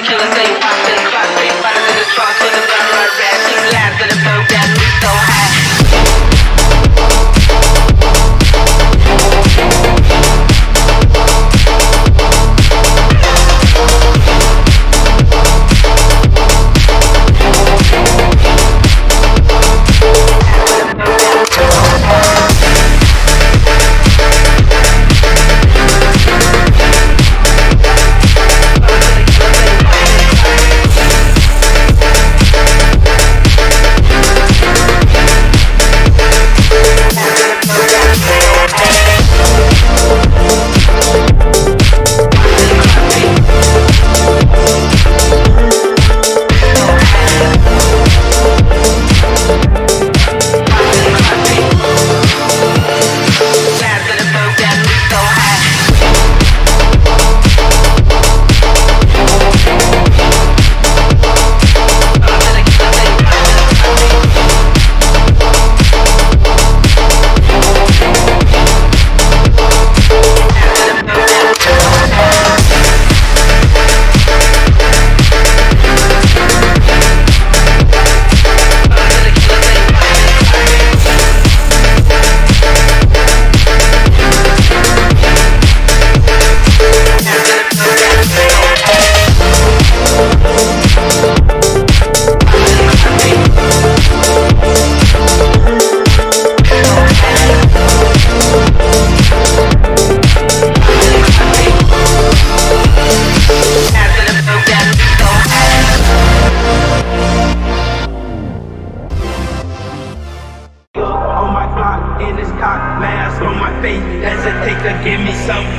ridiculous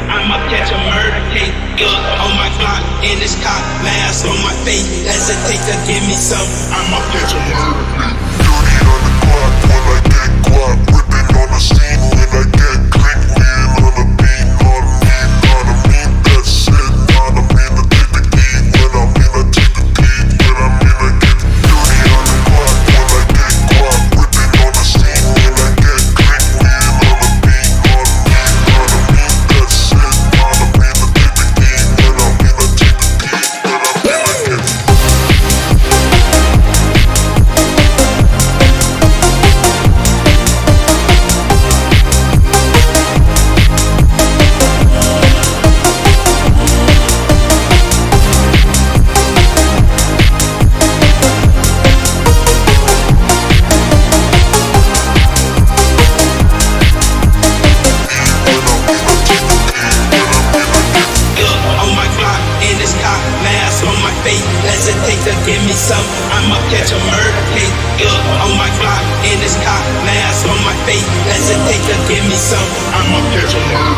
I'ma catch a murder case up on my clock and this cop mask on my face. Hesitate to give me some. I'ma catch a murder case. Duty on the clock when I get clocked. myself, I'ma catch 'em.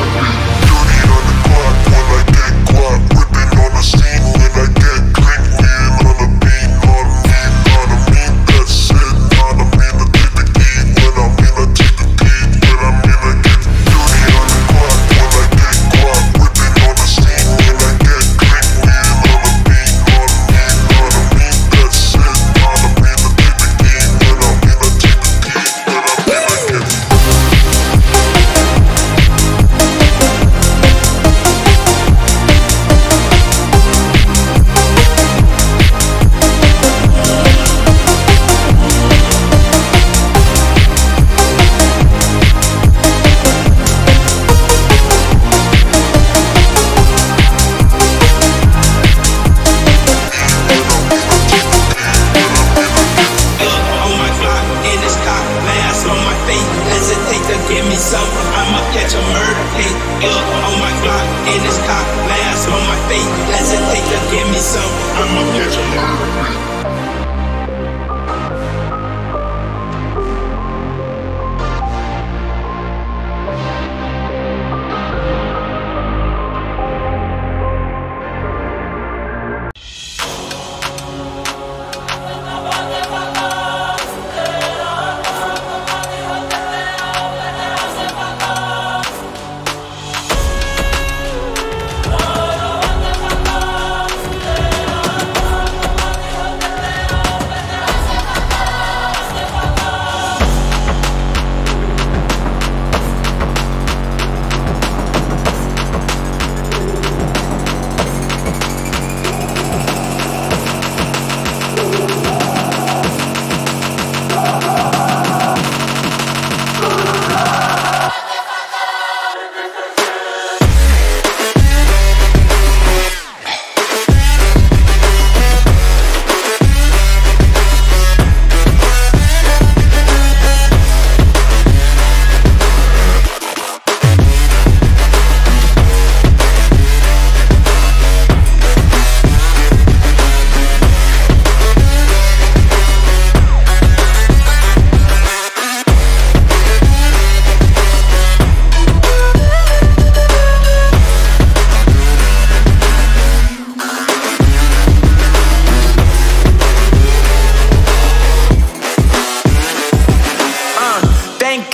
hesitate to give me some. I'ma catch a murder case. Up on my block, in this cop, last on my face. Hesitate to give me some. I'ma catch a murder.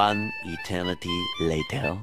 One eternity later.